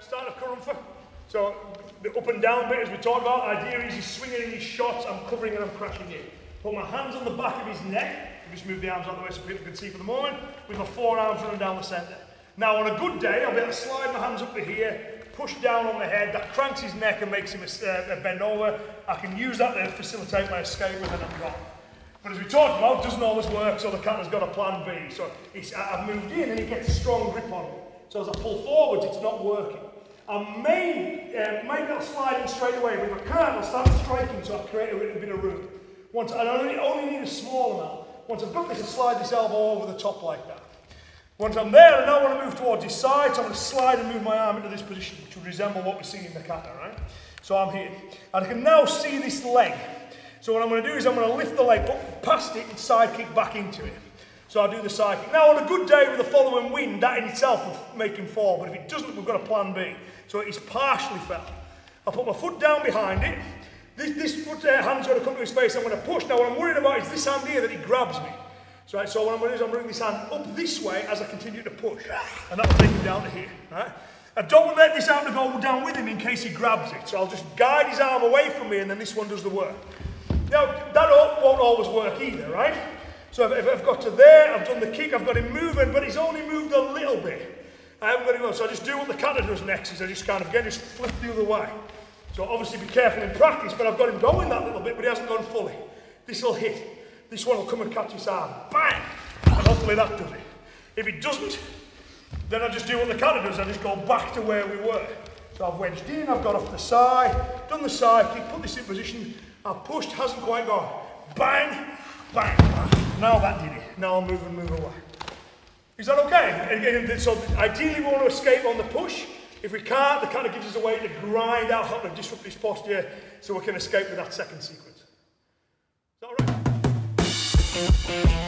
start of Kururunfa. So the up and down bit as we talked about, idea is he's swinging in his shots, I'm covering and I'm crashing in. Put my hands on the back of his neck, just move the arms out the way so people can see for the moment, with my forearms running down the centre. Now on a good day, I'll be able to slide my hands up to here, push down on the head, that cranks his neck and makes him a, uh, bend over. I can use that to facilitate my escape with and I'm gone. But as we talked about, it doesn't always work, so the kata has got a plan B. So I've moved in and he gets a strong grip on me. So as I pull forwards, it's not working. I may uh, make that sliding straight away, but if I can't, I'll start striking so I create a bit of room. Once, I only, only need a small amount. Once I've got this, I slide this elbow over the top like that. Once I'm there, I now want to move towards his side, so I'm going to slide and move my arm into this position, which would resemble what we see in the kata, right? So I'm here. And I can now see this leg. So what I'm going to do is I'm going to lift the leg up past it and side kick back into it. So I'll do the side. Now on a good day with the following wind, that in itself will make him fall, but if it doesn't, we've got a plan B. So it's partially fell. I'll put my foot down behind it. This, this foot uh, hand's going to come to his face. I'm going to push. Now what I'm worried about is this hand here that he grabs me. So, right, so what I'm going to do is I'm bringing this hand up this way as I continue to push. And that'll take him down to here. Right? I don't let this arm go down with him in case he grabs it. So I'll just guide his arm away from me and then this one does the work. Now, that won't always work either, right? So if I've got to there, I've done the kick, I've got him moving, but he's only moved a little bit. I haven't got him on. So I just do what the kata does next, is I just kind of, again, just flip the other way. So obviously be careful in practice, but I've got him going that little bit, but he hasn't gone fully. This will hit. This one will come and catch his arm. Bang! And hopefully that does it. If it doesn't, then I just do what the kata does. I just go back to where we were. So I've wedged in, I've got off the side, done the side kick, put this in position. I've pushed, hasn't quite gone. Bang, bang, bang. Now that did it. Now I'll move and move away. Is that okay? So ideally we want to escape on the push. If we can't, that kind of gives us a way to grind out, help to disrupt this posture so we can escape with that second sequence. Is that all right?